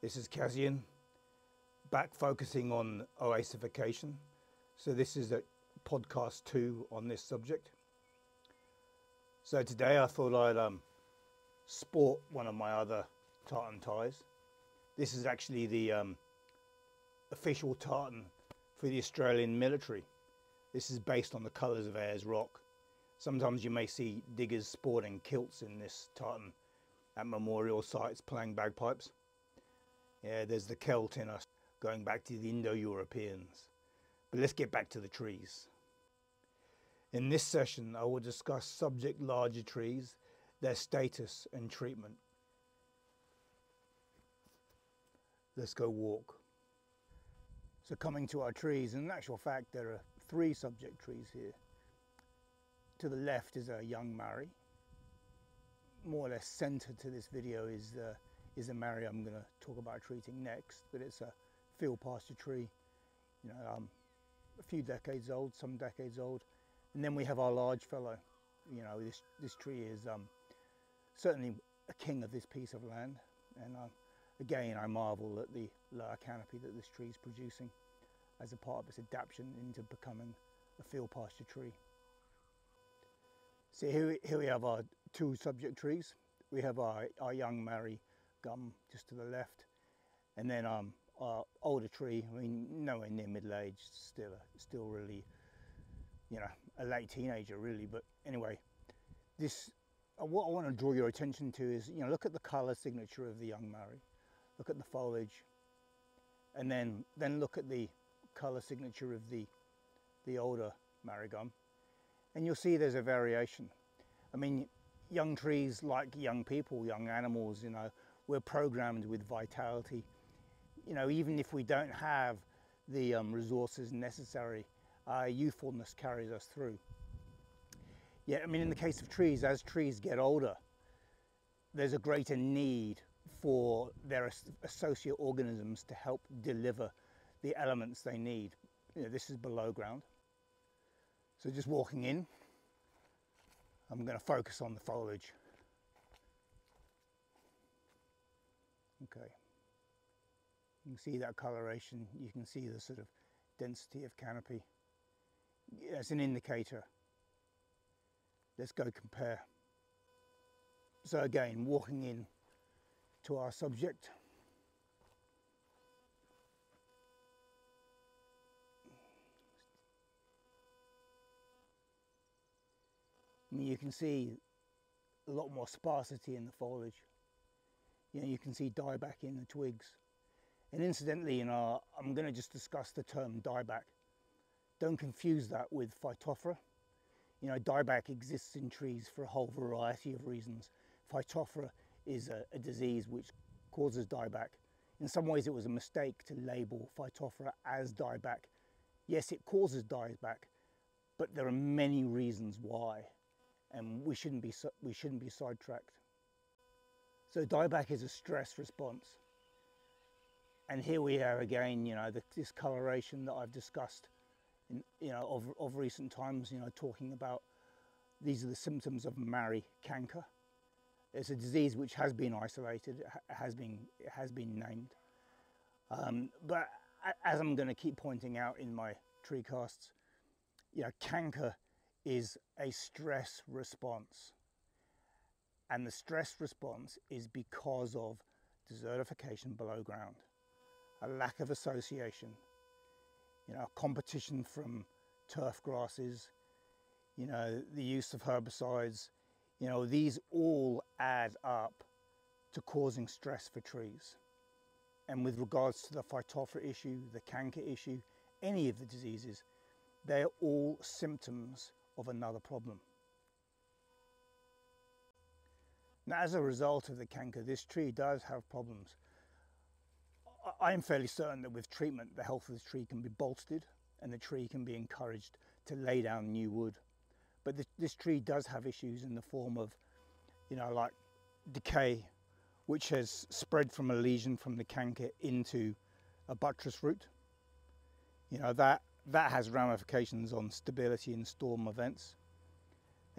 This is Kazian, back focusing on oasification. So this is a podcast two on this subject. So today I thought I'd um, sport one of my other tartan ties. This is actually the um, official tartan for the Australian military. This is based on the colours of Ayers Rock. Sometimes you may see diggers sporting kilts in this tartan at memorial sites playing bagpipes. Yeah, there's the Celt in us going back to the Indo-Europeans. But let's get back to the trees. In this session, I will discuss subject larger trees, their status and treatment. Let's go walk. So coming to our trees, in actual fact, there are three subject trees here. To the left is a young Marri. More or less centered to this video is uh, is a Marri I'm going to talk about treating next, but it's a field pasture tree, you know, um, a few decades old, some decades old. And then we have our large fellow, you know, this, this tree is um, certainly a king of this piece of land. And uh, again, I marvel at the lower canopy that this tree is producing as a part of its adaptation into becoming a field pasture tree. So here we, here we have our two subject trees. We have our, our young Marri gum just to the left. And then um, our older tree, I mean, nowhere near middle age, still, still really, you know, a late teenager really. But anyway, this, uh, what I want to draw your attention to is, you know, look at the color signature of the young Marri. Look at the foliage. And then, then look at the color signature of the, the older Marri gum. And you'll see there's a variation. I mean, young trees like young people, young animals, you know, we're programmed with vitality. You know, even if we don't have the um, resources necessary, uh, youthfulness carries us through. Yeah, I mean, in the case of trees, as trees get older, there's a greater need for their associate organisms to help deliver the elements they need. You know, this is below ground. So just walking in, I'm going to focus on the foliage. Okay. You can see that coloration, you can see the sort of density of canopy. It's an indicator. Let's go compare. So again, walking in to our subject. I mean, you can see a lot more sparsity in the foliage you know, you can see dieback in the twigs. And incidentally, you know, I'm going to just discuss the term dieback. Don't confuse that with Phytophthora. You know, dieback exists in trees for a whole variety of reasons. Phytophthora is a, a disease which causes dieback. In some ways, it was a mistake to label Phytophthora as dieback. Yes, it causes dieback, but there are many reasons why, and we shouldn't be we shouldn't be sidetracked. So dieback is a stress response. And here we are again, you know, the, this coloration that I've discussed, in, you know, of, of recent times, you know, talking about these are the symptoms of Marri canker. It's a disease which has been isolated, has been, has been named. Um, but as I'm going to keep pointing out in my tree casts, you know, canker is a stress response. And the stress response is because of desertification below ground, a lack of association, you know, competition from turf grasses, you know, the use of herbicides, you know, these all add up to causing stress for trees. And with regards to the Phytophthora issue, the canker issue, any of the diseases, they're all symptoms of another problem. Now, as a result of the canker, this tree does have problems. I am fairly certain that with treatment, the health of the tree can be bolstered and the tree can be encouraged to lay down new wood. But this tree does have issues in the form of, you know, like decay, which has spread from a lesion from the canker into a buttress root. You know, that, that has ramifications on stability in storm events.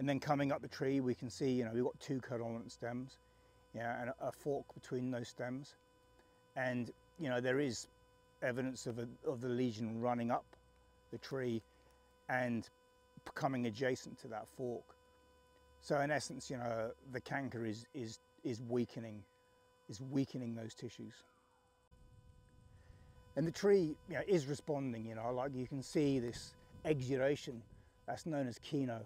And then coming up the tree, we can see, you know, we've got two codominant stems, yeah, and a fork between those stems. and you know there is evidence of, a, of the lesion running up the tree and becoming adjacent to that fork. So in essence, you know, the canker is, is, is weakening, is weakening those tissues. And the tree you know, is responding, you know, like you can see this exudation, that's known as kino.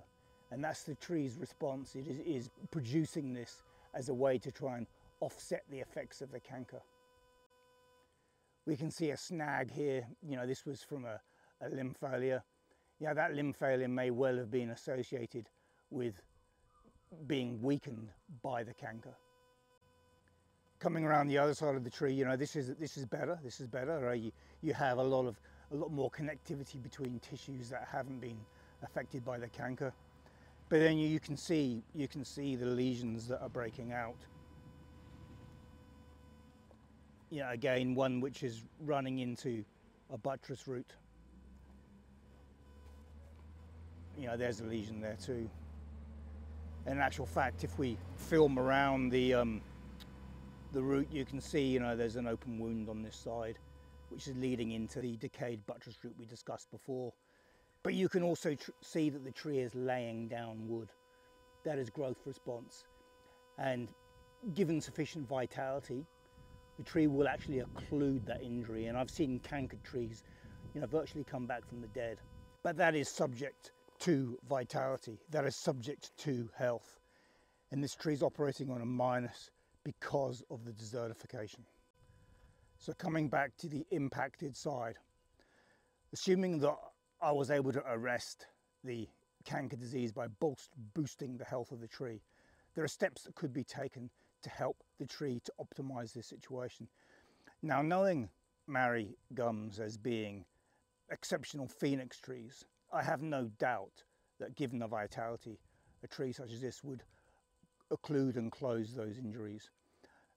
And that's the tree's response, it is, is producing this as a way to try and offset the effects of the canker. We can see a snag here, you know, this was from a, a limb failure. Yeah, that limb failure may well have been associated with being weakened by the canker. Coming around the other side of the tree, you know, this is this is better. This is better. Right? You, you have a lot of a lot more connectivity between tissues that haven't been affected by the canker. But then you, can see you can see the lesions that are breaking out. Know, again, one which is running into a buttress root. You know, there's a lesion there too in actual fact, if we film around the um, the root, you can see, you know, there's an open wound on this side, which is leading into the decayed buttress root we discussed before. But you can also see that the tree is laying down wood. That is growth response. And given sufficient vitality, the tree will actually occlude that injury. And I've seen cankered trees, you know, virtually come back from the dead. But that is subject to vitality, that is subject to health. And this tree is operating on a minus because of the desertification. So coming back to the impacted side, assuming that I was able to arrest the canker disease by boosting the health of the tree, there are steps that could be taken to help the tree to optimize this situation. Now, knowing Marri gums as being exceptional phoenix trees, I have no doubt that given the vitality, a tree such as this would occlude and close those injuries.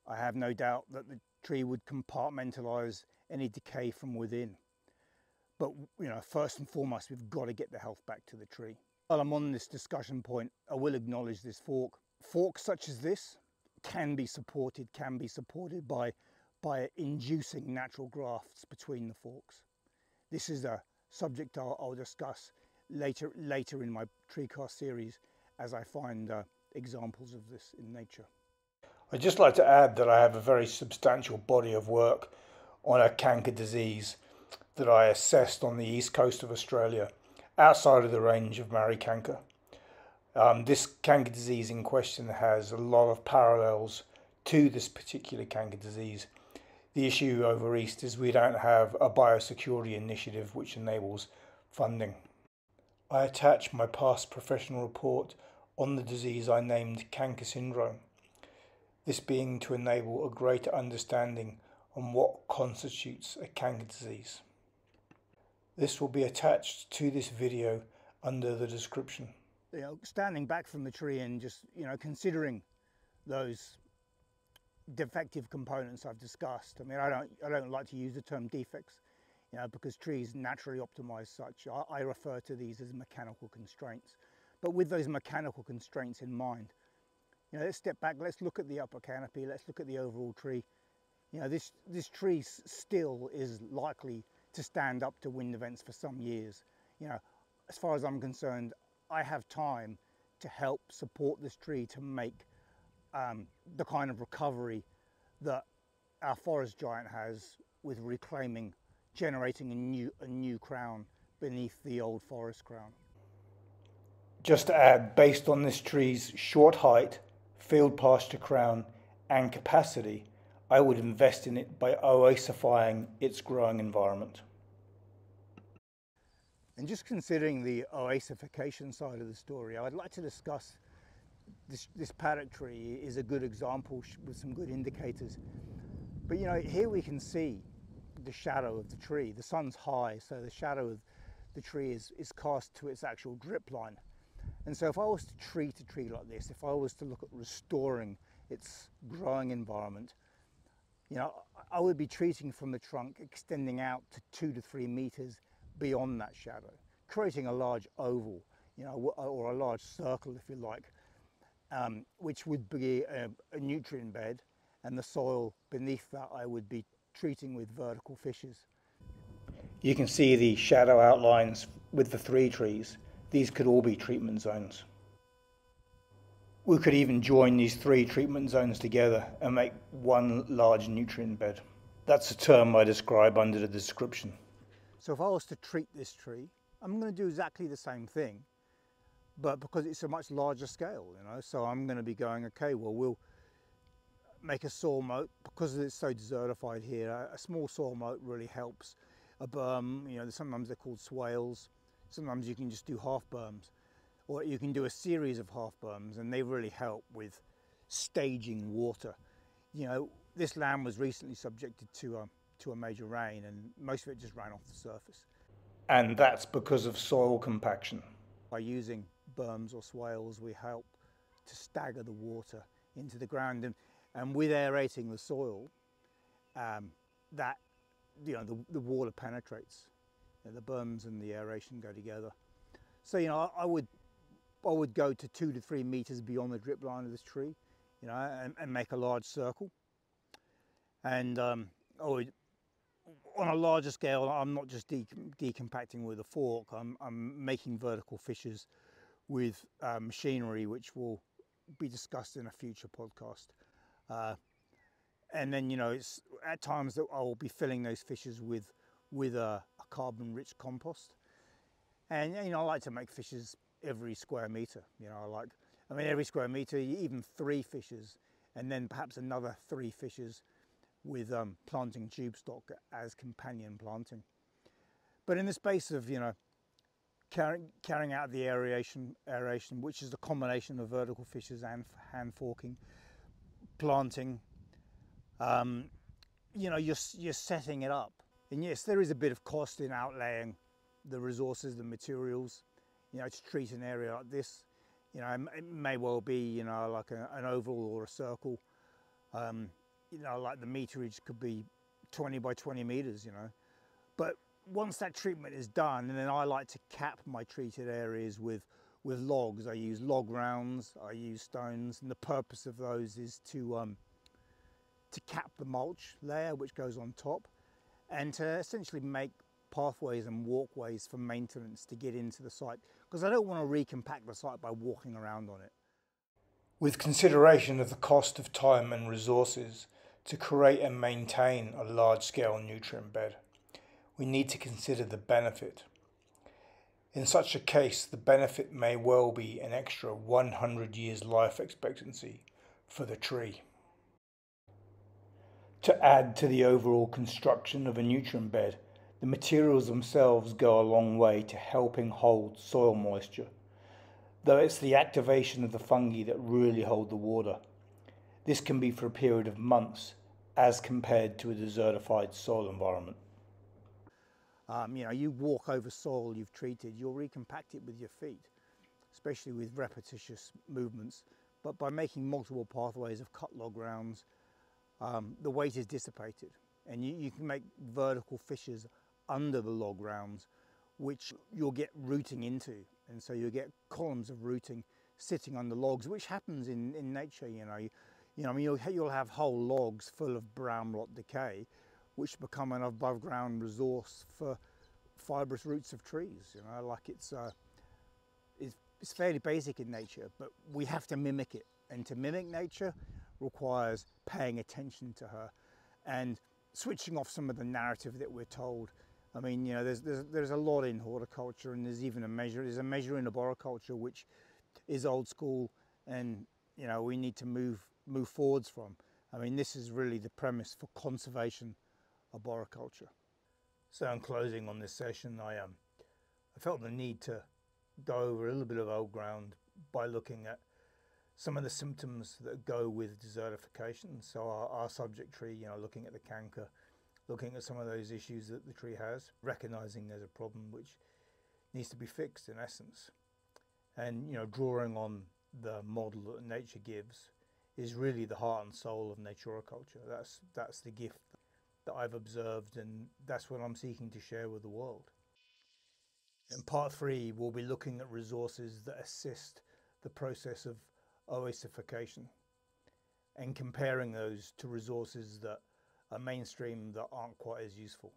I have no doubt that the tree would compartmentalise any decay from within. But you know, first and foremost, we've got to get the health back to the tree. While I'm on this discussion point, I will acknowledge this fork. Forks such as this can be supported, can be supported by, by inducing natural grafts between the forks. This is a subject I'll, I'll discuss later, later in my tree TreeCast series as I find uh, examples of this in nature. I'd just like to add that I have a very substantial body of work on a canker disease that I assessed on the east coast of Australia, outside of the range of Marri canker. Um, this canker disease in question has a lot of parallels to this particular canker disease the issue over East is we don't have a biosecurity initiative which enables funding. I attach my past professional report on the disease I named canker syndrome, this being to enable a greater understanding on what constitutes a canker disease. This will be attached to this video under the description. You know, standing back from the tree and just, you know, considering those defective components I've discussed. I mean, I don't, I don't like to use the term defects, you know, because trees naturally optimize such. I, I refer to these as mechanical constraints. But with those mechanical constraints in mind, you know, let's step back, let's look at the upper canopy, let's look at the overall tree. You know, this, this tree still is likely to stand up to wind events for some years. You know, as far as I'm concerned, I have time to help support this tree to make um, the kind of recovery that our forest giant has with reclaiming, generating a new, a new crown beneath the old forest crown. Just to add, based on this tree's short height, field pasture crown, and capacity, I would invest in it by oasifying its growing environment. And just considering the oasification side of the story, I'd like to discuss this, this paddock tree is a good example with some good indicators. But you know, here we can see the shadow of the tree. The sun's high, so the shadow of the tree is, is cast to its actual drip line. And so if I was to treat a tree like this, if I was to look at restoring its growing environment, you know, I would be treating from the trunk, extending out to two to three meters beyond that shadow, creating a large oval, you know, or a large circle, if you like, um, which would be a, a, nutrient bed and the soil beneath that I would be treating with vertical fissures. You can see the shadow outlines with the three trees. These could all be treatment zones. We could even join these three treatment zones together and make one large nutrient bed. That's a term I describe under the description. So if I was to treat this tree, I'm going to do exactly the same thing, but because it's a much larger scale, you know, so I'm going to be going, okay, well, we'll make a soil moat because it's so desertified here. A small soil moat really helps. A berm, you know, sometimes they're called swales. Sometimes you can just do half berms or you can do a series of half berms and they really help with staging water. You know, this land was recently subjected to a, to a major rain and most of it just ran off the surface. And that's because of soil compaction. By using berms or swales, we help to stagger the water into the ground and, and with aerating the soil, um, that, you know, the, the water penetrates. You know, the berms and the aeration go together. So, you know, I, I would I would go to two to three meters beyond the drip line of this tree, you know, and, and make a large circle. And um, I would, on a larger scale, I'm not just de decompacting with a fork, I'm, I'm making vertical fissures with uh, machinery, which will be discussed in a future podcast. Uh, and then, you know, it's at times that I will be filling those fissures with, with a, a carbon rich compost. And, you know, I like to make fissures every square meter. You know, like, I mean, every square meter, even three fissures, and then perhaps another three fissures with um, planting tube stock as companion planting. But in the space of, you know, carrying, carrying out the aeration, aeration, which is a combination of vertical fissures and hand forking, planting, um, you know, you're, you're setting it up. And yes, there is a bit of cost in outlaying the resources, the materials, you know, to treat an area like this. You know, it may well be, you know, like a, an oval or a circle. Um, you know, like the meterage could be 20 by 20 meters, you know. But once that treatment is done, and then I like to cap my treated areas with with logs. I use log rounds, I use stones, and the purpose of those is to um, to cap the mulch layer which goes on top, and to essentially make pathways and walkways for maintenance to get into the site because I don't want to recompact the site by walking around on it. With consideration of the cost of time and resources to create and maintain a large scale nutrient bed, we need to consider the benefit. In such a case, the benefit may well be an extra 100 years life expectancy for the tree. To add to the overall construction of a nutrient bed, the materials themselves go a long way to helping hold soil moisture, though it's the activation of the fungi that really hold the water. This can be for a period of months as compared to a desertified soil environment. Um, you know, you walk over soil you've treated, you'll recompact it with your feet, especially with repetitious movements. But by making multiple pathways of cut log rounds, um, the weight is dissipated and you, you can make vertical fissures under the log rounds, which you'll get rooting into. And so you'll get columns of rooting sitting on the logs, which happens in, in nature, you know. You, you know, I mean, you'll, you'll have whole logs full of brown rot decay, which become an above ground resource for fibrous roots of trees, you know, like it's, uh, it's, it's fairly basic in nature, but we have to mimic it. And to mimic nature requires paying attention to her and switching off some of the narrative that we're told I mean, you know, there's, there's, there's a lot in horticulture and there's even a measure, there's a measure in arboriculture which is old school and, you know, we need to move, move forwards from. I mean, this is really the premise for conservation arboriculture. So in closing on this session, I, um, I felt the need to go over a little bit of old ground by looking at some of the symptoms that go with desertification. So our, our subject tree, you know, looking at the canker, looking at some of those issues that the tree has, recognizing there's a problem which needs to be fixed in essence. And you know, drawing on the model that nature gives is really the heart and soul of Naturaculture. That's that's the gift that I've observed and that's what I'm seeking to share with the world. In part three, we'll be looking at resources that assist the process of oasification and comparing those to resources that are mainstream that aren't quite as useful.